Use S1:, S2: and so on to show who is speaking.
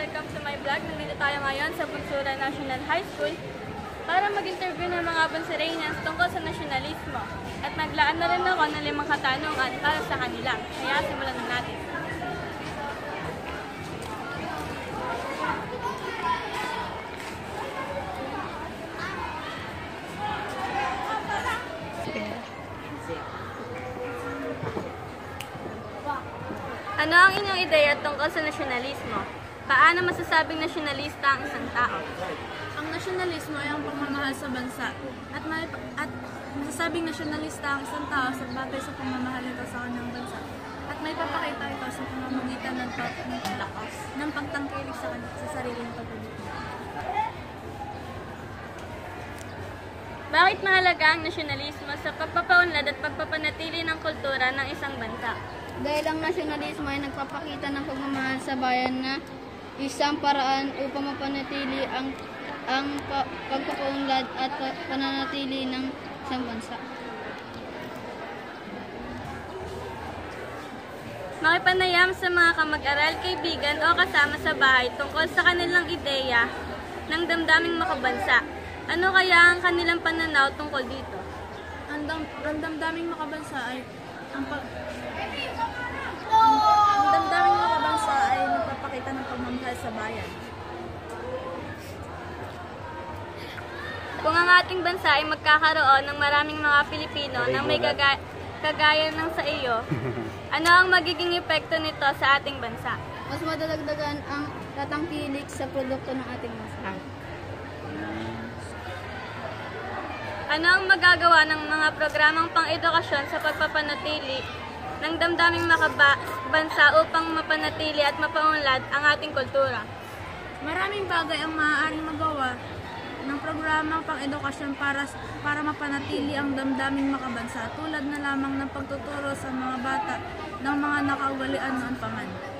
S1: Vlog. Nandito tayo ngayon sa Bunsura National High School para mag-interview ng mga Bunsuranians tungkol sa nasyonalismo. At naglaan na rin ako ng limang katanungan para sa kanila. Kaya simulan na natin. Ano ang inyong ideya tungkol sa nasyonalismo? Paano masasabing nasyonalista ang isang tao?
S2: Ang nasyonalismo ay ang pagmamahal sa bansa at may at masasabing nasyonalista ang isang tao sa bagay sa pagmamahal nito sa kanyang bansa at may papakita ito sa pamamagitan ng, pag, ng pagtangkilik sa, sa sariling pagkabuti.
S1: Bakit mahalaga ang nasyonalismo sa pagpapaunlad at pagpapanatili ng kultura ng isang bansa?
S3: Dahil ang nasyonalismo ay nagpapakita ng pagmamahal sa bayan na isang paraan upang mapanatili ang ang pa, pagpapaunlad at pa- pananatili ng isang bansa.
S1: Makipanayam sa mga kamag-aral, kaibigan o kasama sa bahay tungkol sa kanilang ideya ng damdaming makabansa. Ano kaya ang kanilang pananaw tungkol dito?
S2: Ang, dam, ang damdaming makabansa ay ang pag ang damdaming makabansa
S1: Kung ang ating bansa ay magkakaroon ng maraming mga Pilipino na may gaga- kagaya ng sa iyo, ano ang magiging epekto nito sa ating bansa?
S3: Mas madadagdagan ang tatangkilik sa produkto ng ating bansa.
S1: Ano ang magagawa ng mga programang pang-edukasyon sa pagpapanatili ng damdaming makabansa upang mapanatili at mapaunlad ang ating kultura?
S2: Maraming bagay ang maaaring magawa ng programang pang-edukasyon para para mapanatili ang damdaming makabansa tulad na lamang ng pagtuturo sa mga bata ng mga nakaugalian noon pa man.